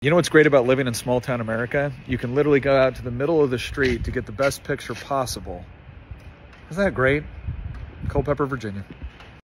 You know what's great about living in small town America? You can literally go out to the middle of the street to get the best picture possible. Isn't that great? Culpeper, Virginia.